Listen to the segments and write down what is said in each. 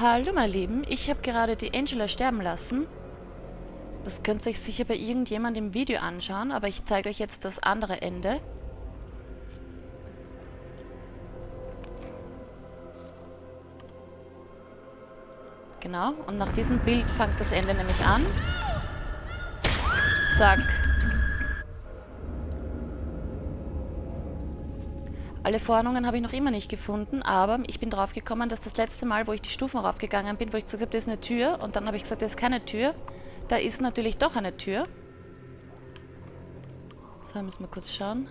Hallo meine Lieben, ich habe gerade die Angela sterben lassen. Das könnt ihr euch sicher bei irgendjemand im Video anschauen, aber ich zeige euch jetzt das andere Ende. Genau, und nach diesem Bild fängt das Ende nämlich an. Zack. Alle Vorwarnungen habe ich noch immer nicht gefunden, aber ich bin drauf gekommen, dass das letzte Mal, wo ich die Stufen raufgegangen bin, wo ich gesagt habe, das ist eine Tür, und dann habe ich gesagt, das ist keine Tür, da ist natürlich doch eine Tür. So, müssen wir kurz schauen.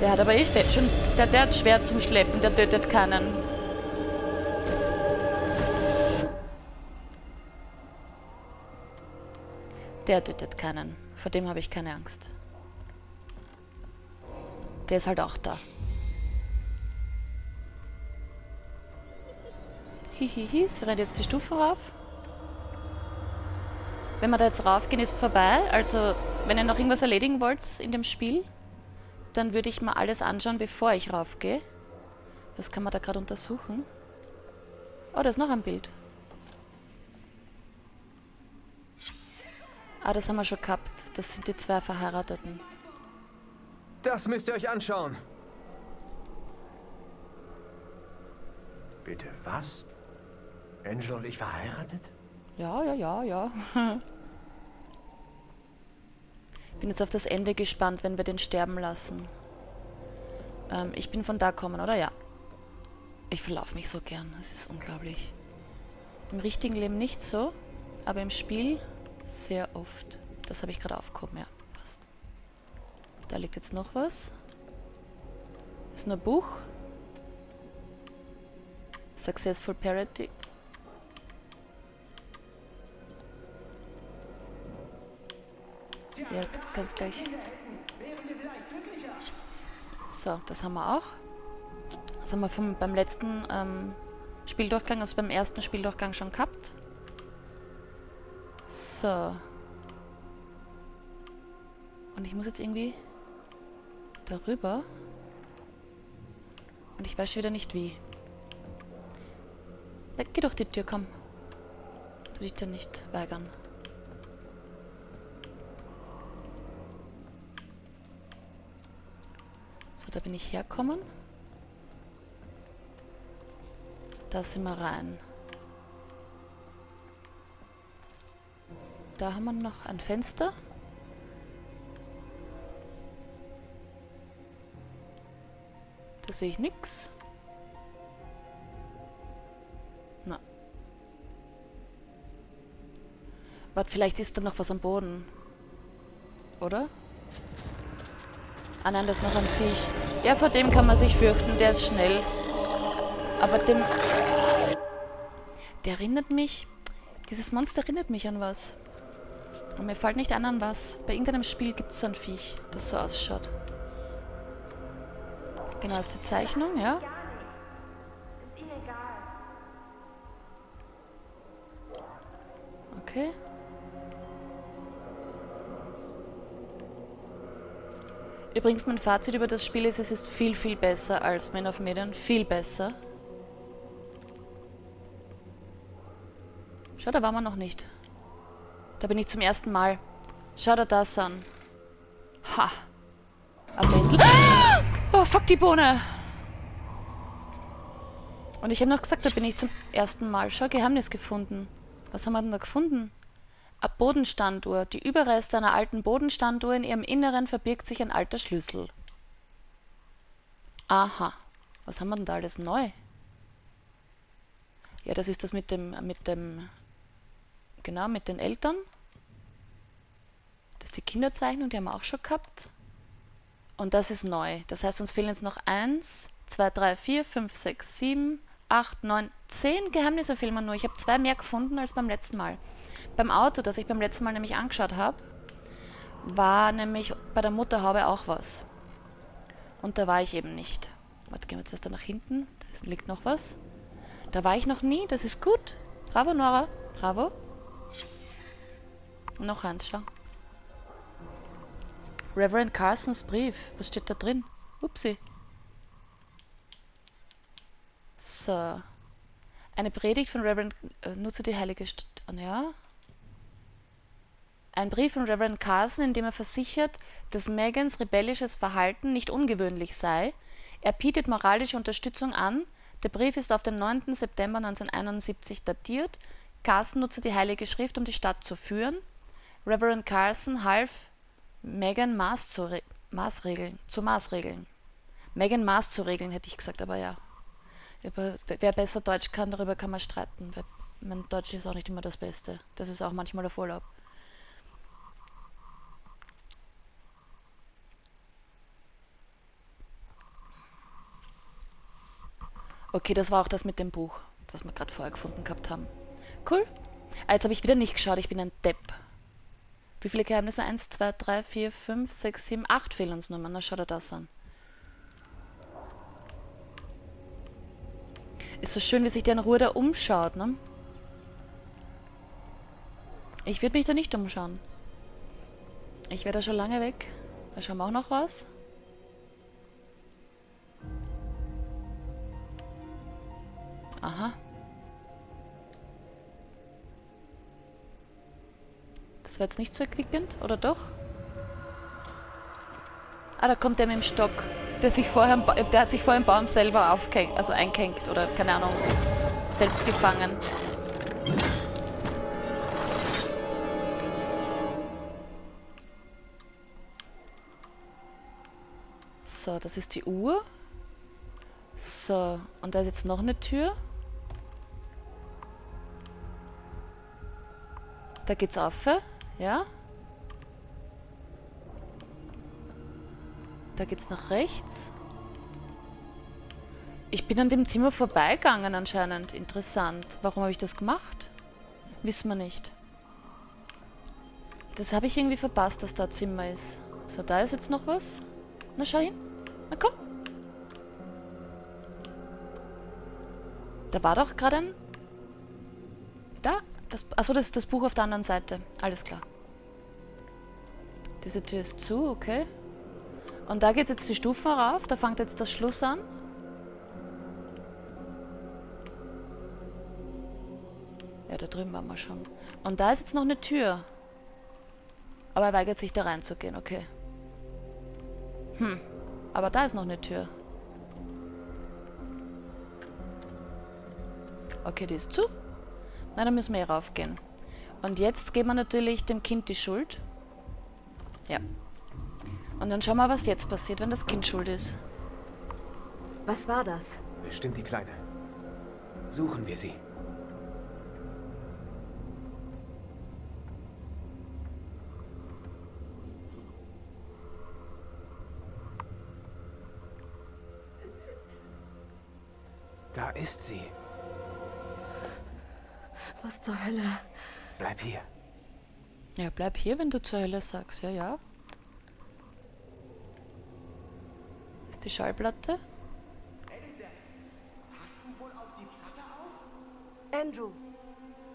Der hat aber eh schon... Der, der hat schwer zum Schleppen, der tötet keinen. Der tötet keinen. Vor dem habe ich keine Angst. Der ist halt auch da. Hihihi, sie rennt jetzt die Stufe rauf. Wenn wir da jetzt raufgehen, ist vorbei. Also, wenn ihr noch irgendwas erledigen wollt in dem Spiel, dann würde ich mal alles anschauen, bevor ich raufgehe. Was kann man da gerade untersuchen? Oh, da ist noch ein Bild. Ah, das haben wir schon gehabt. Das sind die zwei Verheirateten. Das müsst ihr euch anschauen. Bitte was? Angel und ich verheiratet? Ja, ja, ja, ja. Bin jetzt auf das Ende gespannt, wenn wir den sterben lassen. Ähm, ich bin von da kommen, oder? Ja. Ich verlaufe mich so gern. Es ist unglaublich. Im richtigen Leben nicht so, aber im Spiel sehr oft. Das habe ich gerade aufgehoben, ja. Passt. Da liegt jetzt noch was. Ist nur Buch. Successful Parity. Ja, ganz gleich. So, das haben wir auch. Das haben wir vom, beim letzten ähm, Spieldurchgang, also beim ersten Spieldurchgang schon gehabt. So. Und ich muss jetzt irgendwie darüber. Und ich weiß schon wieder nicht wie. Geh durch die Tür, komm. Du dich ja nicht weigern. So, da bin ich herkommen. Da sind wir rein. Da haben wir noch ein Fenster. Da sehe ich nichts. Na. Warte, vielleicht ist da noch was am Boden. Oder? Ah nein, das ist noch ein Viech. Ja, vor dem kann man sich fürchten, der ist schnell. Aber dem... Der erinnert mich... Dieses Monster erinnert mich an was. Und mir fällt nicht an an was. Bei irgendeinem Spiel gibt es so ein Viech, das so ausschaut. Genau, ist die Zeichnung, ja. Okay. Übrigens, mein Fazit über das Spiel ist, es ist viel, viel besser als Man of Medan. Viel besser. Schau, da waren wir noch nicht. Da bin ich zum ersten Mal. Schau dir das an. Ha. Amendel. Ah! Oh, fuck die Bohne. Und ich habe noch gesagt, da bin ich zum ersten Mal. Schau, Geheimnis gefunden. Was haben wir denn da gefunden? Eine Bodenstanduhr. Die Überreste einer alten Bodenstanduhr. In ihrem Inneren verbirgt sich ein alter Schlüssel. Aha. Was haben wir denn da alles neu? Ja, das ist das mit dem, mit dem, genau, mit den Eltern. Das ist die Kinderzeichnung, die haben wir auch schon gehabt. Und das ist neu. Das heißt, uns fehlen jetzt noch 1, 2, 3, 4, 5, 6, 7, 8, 9, 10 Geheimnisse fehlen mir nur. Ich habe zwei mehr gefunden als beim letzten Mal. Beim Auto, das ich beim letzten Mal nämlich angeschaut habe, war nämlich bei der Mutterhaube auch was. Und da war ich eben nicht. Warte, gehen wir jetzt erst nach hinten. Da liegt noch was. Da war ich noch nie, das ist gut. Bravo, Nora. Bravo. Noch eins, schau. Reverend Carsons Brief. Was steht da drin? Upsi. So. Eine Predigt von Reverend... Äh, nutze die heilige... St ja. Ein Brief von Reverend Carson, in dem er versichert, dass Megans rebellisches Verhalten nicht ungewöhnlich sei. Er bietet moralische Unterstützung an. Der Brief ist auf den 9. September 1971 datiert. Carson nutze die Heilige Schrift, um die Stadt zu führen. Reverend Carson half Megan Maß zu, Maßregeln, zu Maßregeln. Megan Maß zu regeln, hätte ich gesagt, aber ja. Über, wer besser Deutsch kann, darüber kann man streiten. Mein Deutsch ist auch nicht immer das Beste. Das ist auch manchmal der Vorlaub. Okay, das war auch das mit dem Buch, das wir gerade vorher gefunden gehabt haben. Cool. Ah, jetzt habe ich wieder nicht geschaut, ich bin ein Depp. Wie viele Geheimnisse? 1, 2, 3, 4, 5, 6, 7, 8 fehlen uns nur. Na, schau dir das an. Ist so schön, wie sich der in Ruhe da umschaut, ne? Ich würde mich da nicht umschauen. Ich wäre da schon lange weg. Da schauen wir auch noch was. Aha. Das war jetzt nicht so erquickend, oder doch? Ah, da kommt der mit dem Stock. Der, sich vorher, der hat sich vorher im Baum selber aufgehängt, also eingehängt oder keine Ahnung, selbst gefangen. So, das ist die Uhr. So, und da ist jetzt noch eine Tür. Da geht's auf, ja? Da geht's nach rechts. Ich bin an dem Zimmer vorbeigegangen anscheinend. Interessant. Warum habe ich das gemacht? Wissen wir nicht. Das habe ich irgendwie verpasst, dass da Zimmer ist. So, da ist jetzt noch was. Na, schau hin. Na, komm. Da war doch gerade ein... Da, das, achso, das ist das Buch auf der anderen Seite. Alles klar. Diese Tür ist zu, okay. Und da geht jetzt die Stufen rauf. Da fängt jetzt das Schluss an. Ja, da drüben waren wir schon. Und da ist jetzt noch eine Tür. Aber er weigert sich da reinzugehen, okay. Hm. Aber da ist noch eine Tür. Okay, die ist zu. Na, dann müssen wir hier raufgehen. Und jetzt geben wir natürlich dem Kind die Schuld. Ja. Und dann schauen wir, was jetzt passiert, wenn das Kind schuld ist. Was war das? Bestimmt die Kleine. Suchen wir sie. Da ist sie. Was zur Hölle? Bleib hier. Ja, bleib hier, wenn du zur Hölle sagst. Ja, ja. Ist die Schallplatte? Hast du wohl auf die Platte auf? Andrew,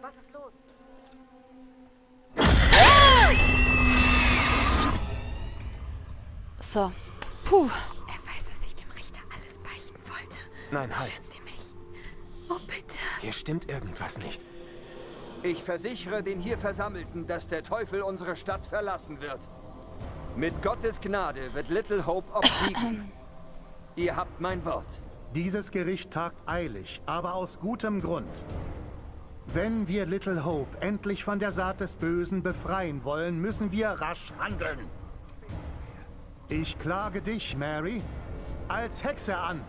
was ist los? So. Puh. Er weiß, dass ich dem Richter alles beichten wollte. Nein, halt. Schätzt ihr mich? Oh, bitte. Hier stimmt irgendwas nicht. Ich versichere den hier Versammelten, dass der Teufel unsere Stadt verlassen wird. Mit Gottes Gnade wird Little Hope obsiegen. Ihr habt mein Wort. Dieses Gericht tagt eilig, aber aus gutem Grund. Wenn wir Little Hope endlich von der Saat des Bösen befreien wollen, müssen wir rasch handeln. Ich klage dich, Mary, als Hexe an.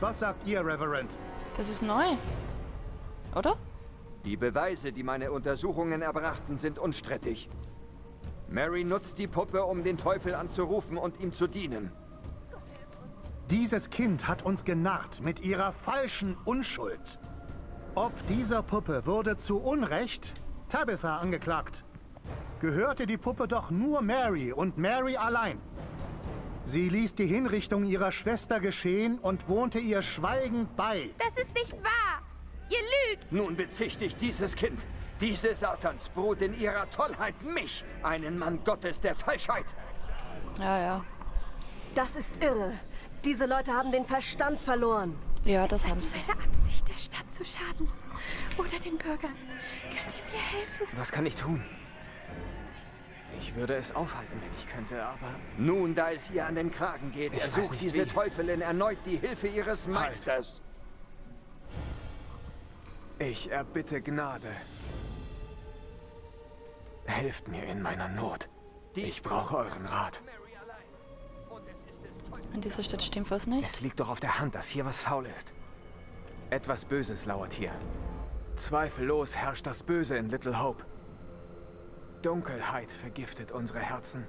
Was sagt ihr, Reverend? Das ist neu. Oder? Die Beweise, die meine Untersuchungen erbrachten, sind unstrittig. Mary nutzt die Puppe, um den Teufel anzurufen und ihm zu dienen. Dieses Kind hat uns genarrt mit ihrer falschen Unschuld. Ob dieser Puppe wurde zu Unrecht Tabitha angeklagt. Gehörte die Puppe doch nur Mary und Mary allein. Sie ließ die Hinrichtung ihrer Schwester geschehen und wohnte ihr schweigend bei. Das ist nicht wahr! Ihr lügt! Nun bezichtigt dieses Kind, diese Satansbrut in ihrer Tollheit mich, einen Mann Gottes der Falschheit. Ja, ja. Das ist irre. Diese Leute haben den Verstand verloren. Ja, das haben sie. Eine Absicht, der Stadt zu schaden. Oder den Bürgern. Könnt ihr mir helfen? Was kann ich tun? Ich würde es aufhalten, wenn ich könnte, aber... Nun, da es ihr an den Kragen geht, Ich ersucht diese wie. Teufelin erneut die Hilfe ihres Meisters. Ich erbitte Gnade. Helft mir in meiner Not. Ich brauche euren Rat. An dieser Stadt stimmt was nicht. Es liegt doch auf der Hand, dass hier was faul ist. Etwas Böses lauert hier. Zweifellos herrscht das Böse in Little Hope. Dunkelheit vergiftet unsere Herzen.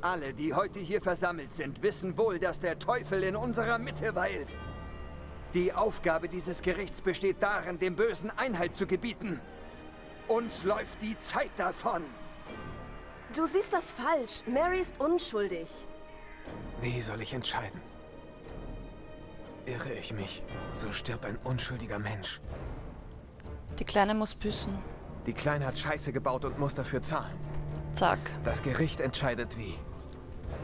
Alle, die heute hier versammelt sind, wissen wohl, dass der Teufel in unserer Mitte weilt. Die Aufgabe dieses Gerichts besteht darin, dem Bösen Einhalt zu gebieten. Uns läuft die Zeit davon. Du siehst das falsch. Mary ist unschuldig. Wie soll ich entscheiden? Irre ich mich, so stirbt ein unschuldiger Mensch. Die Kleine muss büßen. Die Kleine hat Scheiße gebaut und muss dafür zahlen. Zack. Das Gericht entscheidet wie.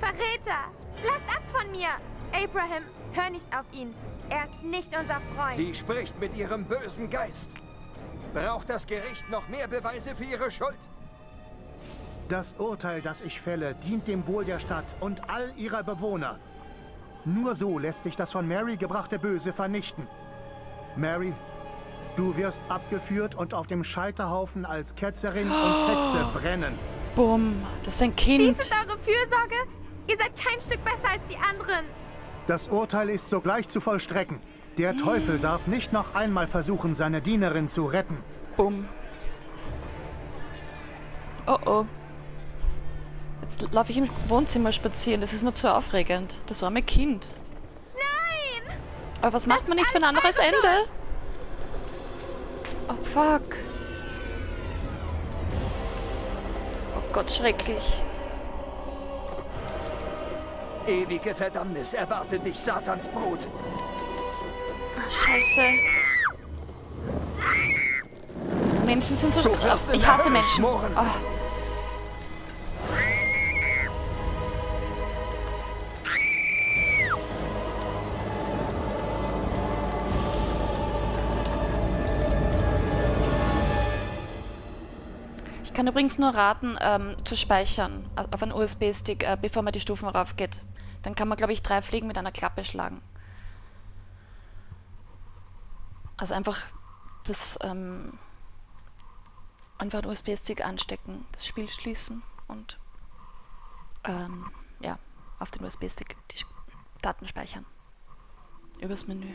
Verräter! Lasst ab von mir! Abraham, hör nicht auf ihn. Er ist nicht unser Freund. Sie spricht mit ihrem bösen Geist. Braucht das Gericht noch mehr Beweise für ihre Schuld? Das Urteil, das ich fälle, dient dem Wohl der Stadt und all ihrer Bewohner. Nur so lässt sich das von Mary gebrachte Böse vernichten. Mary, du wirst abgeführt und auf dem Scheiterhaufen als Ketzerin und Hexe brennen. Bumm. Das ist ein Dies Kind. ist eure Fürsorge? Ihr seid kein Stück besser als die anderen. Das Urteil ist sogleich zu vollstrecken. Der Teufel darf nicht noch einmal versuchen, seine Dienerin zu retten. Bumm. Oh oh. Jetzt laufe ich im Wohnzimmer spazieren. Das ist mir zu aufregend. Das arme Kind. Nein! Aber was macht man nicht für ein anderes Ende? Oh fuck. Oh Gott, schrecklich. Ewige Verdammnis erwartet dich, Satans Brut. Ah, Scheiße. Menschen sind so in Ich hasse Menschen. Ah. Ich kann übrigens nur raten, ähm, zu speichern auf einen USB-Stick, äh, bevor man die Stufen raufgeht. Dann kann man, glaube ich, drei Fliegen mit einer Klappe schlagen. Also einfach das ähm, einfach einen USB-Stick anstecken, das Spiel schließen und ähm, ja, auf den USB-Stick die Daten speichern. Übers Menü.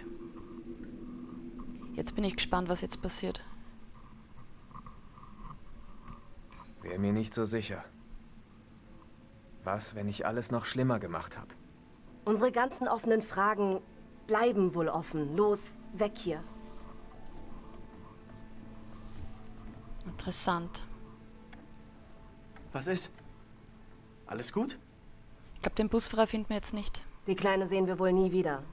Jetzt bin ich gespannt, was jetzt passiert. Wäre mir nicht so sicher. Was, wenn ich alles noch schlimmer gemacht habe? Unsere ganzen offenen Fragen bleiben wohl offen. Los, weg hier. Interessant. Was ist? Alles gut? Ich glaube, den Busfahrer finden wir jetzt nicht. Die Kleine sehen wir wohl nie wieder.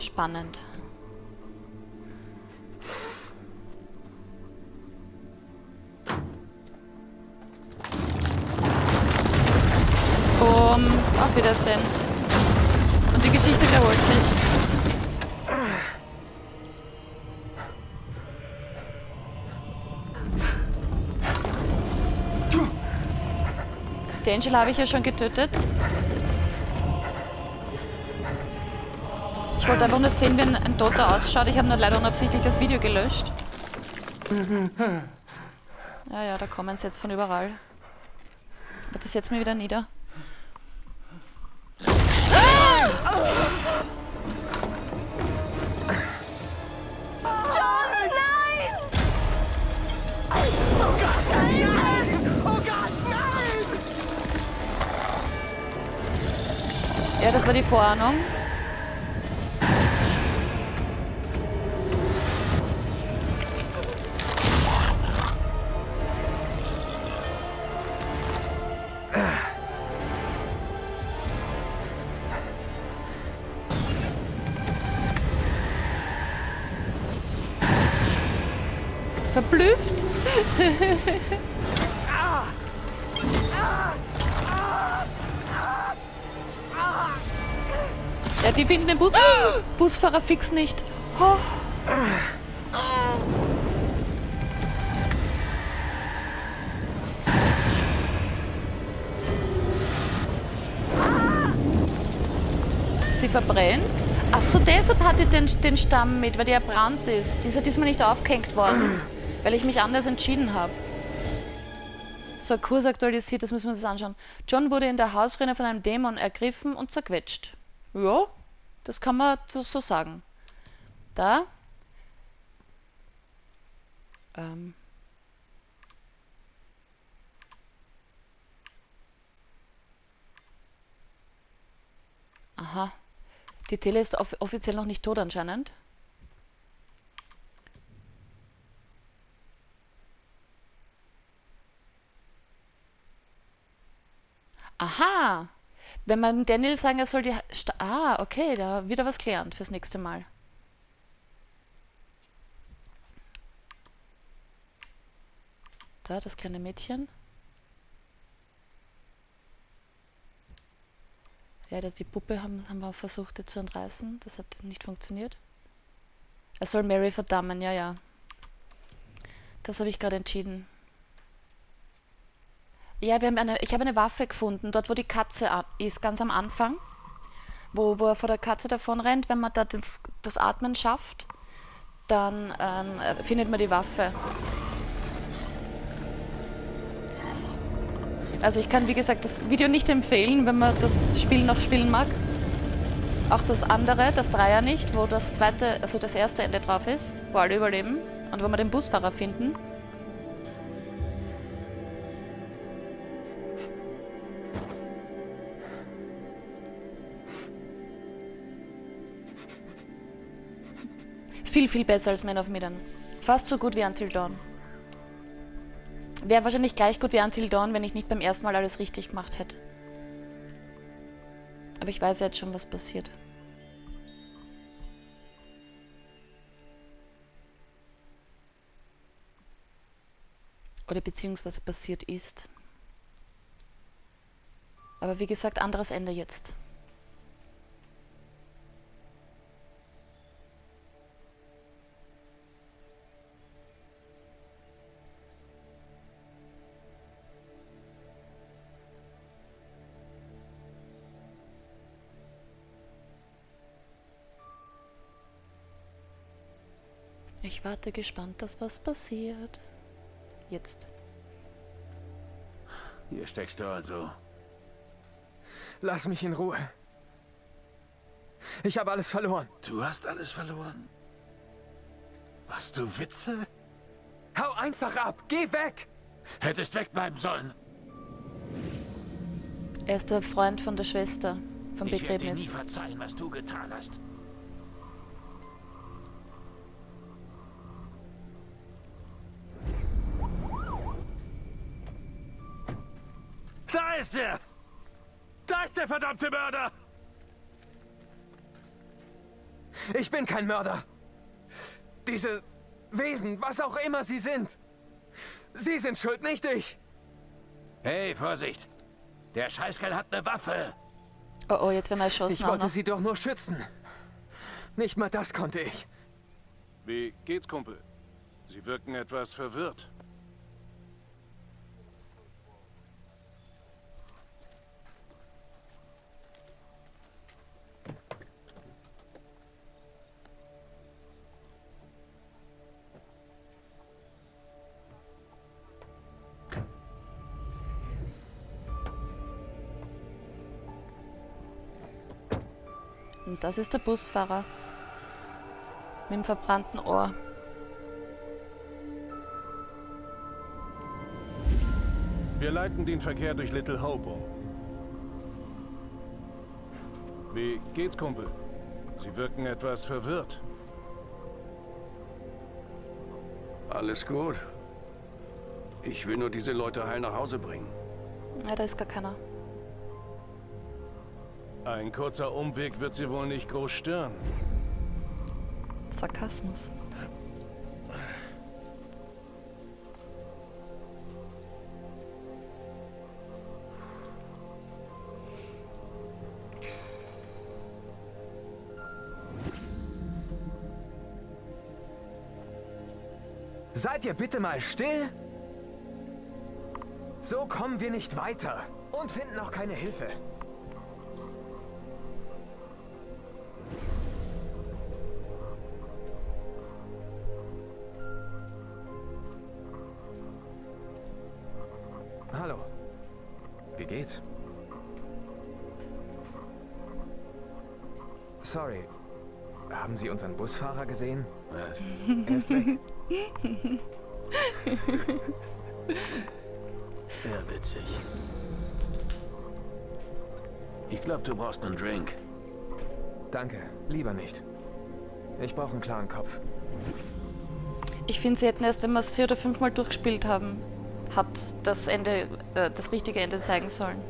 Spannend. Auf Wiedersehen. Und die Geschichte wiederholt sich. Die Angela habe ich ja schon getötet. Ich wollte einfach nur sehen, wie ein, ein Toter ausschaut. Ich habe nur leider unabsichtlich das Video gelöscht. Ja, ja, da kommen sie jetzt von überall. Aber das setzt mir wieder nieder. Ja, das war die Vorahnung. Verblüfft. die finden den Bus. Busfahrer fix nicht. Oh. Sie verbrennt? Achso, deshalb hatte den, den Stamm mit, weil der erbrannt ist. Die ist ja diesmal nicht aufgehängt worden, weil ich mich anders entschieden habe. So, Kurs aktualisiert, das müssen wir uns anschauen. John wurde in der Hausruine von einem Dämon ergriffen und zerquetscht. Ja, das kann man so, sagen. Da. Ähm. Aha. Die Tele ist off offiziell noch nicht tot anscheinend. Aha. Wenn man Daniel sagen, er soll die... Sta ah, okay, da wieder was gelernt fürs nächste Mal. Da, das kleine Mädchen. Ja, das die Puppe haben, haben wir versucht zu entreißen. Das hat nicht funktioniert. Er soll Mary verdammen, ja, ja. Das habe ich gerade entschieden. Ja, wir haben eine, ich habe eine Waffe gefunden, dort wo die Katze ist, ganz am Anfang. Wo, wo er vor der Katze davon rennt. Wenn man da das, das Atmen schafft, dann ähm, findet man die Waffe. Also ich kann, wie gesagt, das Video nicht empfehlen, wenn man das Spiel noch spielen mag. Auch das andere, das Dreier nicht, wo das zweite, also das erste Ende drauf ist, wo alle überleben und wo wir den Busfahrer finden. Viel, viel besser als Man of Medan. Fast so gut wie Until Dawn. Wäre wahrscheinlich gleich gut wie Until Dawn, wenn ich nicht beim ersten Mal alles richtig gemacht hätte. Aber ich weiß jetzt schon, was passiert. Oder beziehungsweise passiert ist. Aber wie gesagt, anderes Ende jetzt. Ich warte gespannt, dass was passiert. Jetzt. Hier steckst du also. Lass mich in Ruhe. Ich habe alles verloren. Du hast alles verloren? Machst du Witze? Hau einfach ab! Geh weg! Hättest wegbleiben sollen. Er ist der Freund von der Schwester vom ich werde dir nie Begräbnis. verzeihen, was du getan hast. Da ist er! Da ist der verdammte Mörder! Ich bin kein Mörder. Diese Wesen, was auch immer sie sind. Sie sind schuld, nicht ich. Hey, Vorsicht! Der Scheißkerl hat eine Waffe! Oh oh, jetzt werden wir erschossen. Ich wollte noch. sie doch nur schützen. Nicht mal das konnte ich. Wie geht's, Kumpel? Sie wirken etwas verwirrt. Das ist der Busfahrer. Mit dem verbrannten Ohr. Wir leiten den Verkehr durch Little Hope um. Wie geht's, Kumpel? Sie wirken etwas verwirrt. Alles gut. Ich will nur diese Leute heil nach Hause bringen. Ja, da ist gar keiner. Ein kurzer Umweg wird sie wohl nicht groß stören. Sarkasmus. Seid ihr bitte mal still? So kommen wir nicht weiter und finden auch keine Hilfe. Geht's? Sorry. Haben Sie unseren Busfahrer gesehen? Was? Er ist weg. Ja, witzig. Ich glaube, du brauchst einen Drink. Danke, lieber nicht. Ich brauche einen klaren Kopf. Ich finde, sie hätten erst, wenn wir es vier oder fünfmal durchgespielt haben, hat das Ende, äh, das richtige Ende zeigen sollen.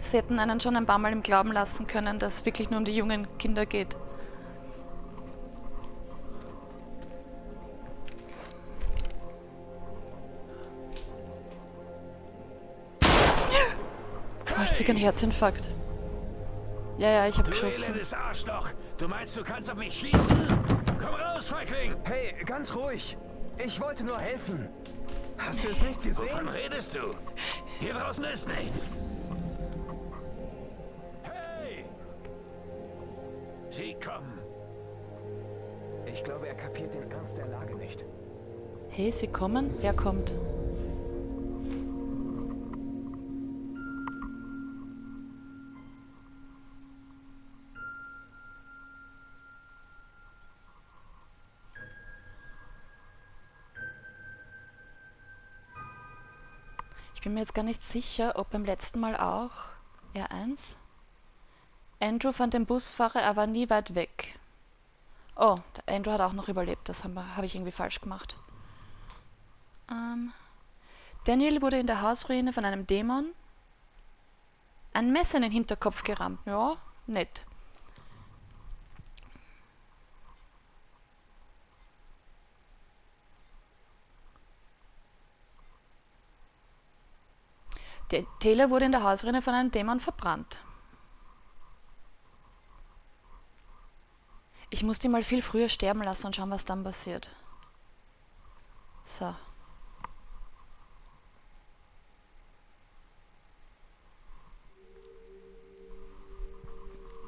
Sie hätten einen schon ein paar Mal im Glauben lassen können, dass es wirklich nur um die jungen Kinder geht. Oh, ich krieg einen Herzinfarkt. Ja, ja, ich hab Du geschossen. Du meinst, du kannst auf mich schießen? Raus, Feigling! Hey, ganz ruhig. Ich wollte nur helfen. Hast du es nicht gesehen? Wovon redest du? Hier draußen ist nichts. Hey! Sie kommen. Ich glaube, er kapiert den Ernst der Lage nicht. Hey, sie kommen? Wer kommt? Ich bin mir jetzt gar nicht sicher, ob beim letzten Mal auch R1. Andrew fand den Busfahrer, er war nie weit weg. Oh, der Andrew hat auch noch überlebt. Das habe hab ich irgendwie falsch gemacht. Ähm, Daniel wurde in der Hausruine von einem Dämon ein Messer in den Hinterkopf gerammt. Ja, nett. Der Taylor wurde in der Hausruine von einem Dämon verbrannt. Ich muss die mal viel früher sterben lassen und schauen, was dann passiert. So.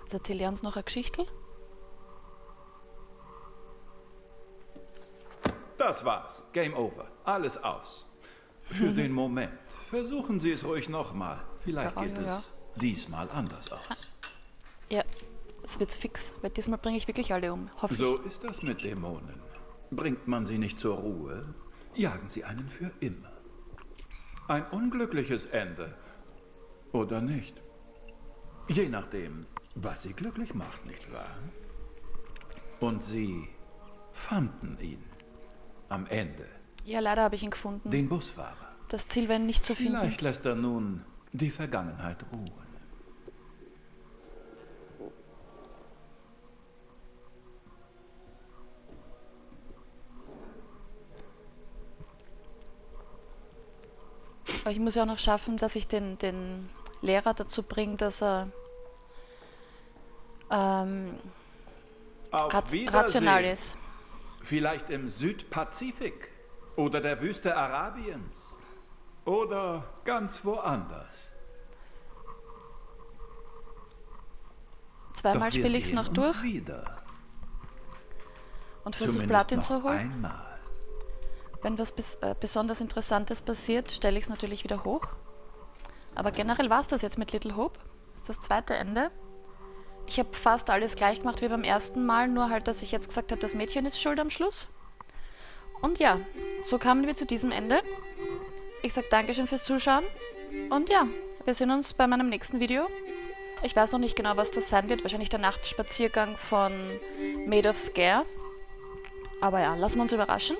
Jetzt erzähle ich uns noch eine Geschichte. Das war's. Game over. Alles aus. Für den Moment. Versuchen Sie es ruhig nochmal. Vielleicht Ja, geht ja, ja. es diesmal anders aus. Ja, es wird fix, weil diesmal bringe ich wirklich alle um. Hoffe So ist das mit Dämonen. Bringt man sie nicht zur Ruhe, jagen sie einen für immer. Ein unglückliches Ende. Oder nicht? Je nachdem, was sie glücklich macht, nicht wahr? Und sie fanden ihn. Am Ende. ich. Ja, leider habe ich ihn gefunden. Den Busfahrer. Das Ziel ihn nicht zu finden. Vielleicht lässt er nun die Vergangenheit ruhen. Aber ich muss ja auch noch schaffen, dass ich den, den Lehrer dazu bringe, dass er ähm, rational ist. Vielleicht im Südpazifik oder der Wüste Arabiens oder ganz woanders. Zweimal spiele ich es noch durch Wieder. und versuche Platin zu holen. einmal. Wenn was bes äh, besonders Interessantes passiert, stelle ich es natürlich wieder hoch. Aber generell war es das jetzt mit Little Hope. Das ist das zweite Ende. Ich habe fast alles gleich gemacht wie beim ersten Mal, nur halt, dass ich jetzt gesagt habe, das Mädchen ist schuld am Schluss. Und ja, so kamen wir zu diesem Ende. Ich sage Dankeschön fürs Zuschauen und ja, Wir sehen uns bei meinem nächsten Video. Ich weiß noch nicht genau, was das sein wird. Wahrscheinlich der Nachtspaziergang von Made of Scare. Aber ja, lassen wir uns überraschen.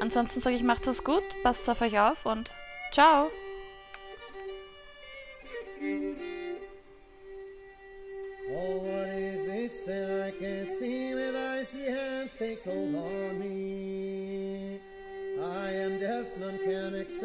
Ansonsten sage ich, macht's es gut, passt auf euch auf und ciao! Oh, what is this that I can't see with icy hands takes hold on me? I am death, none can accept.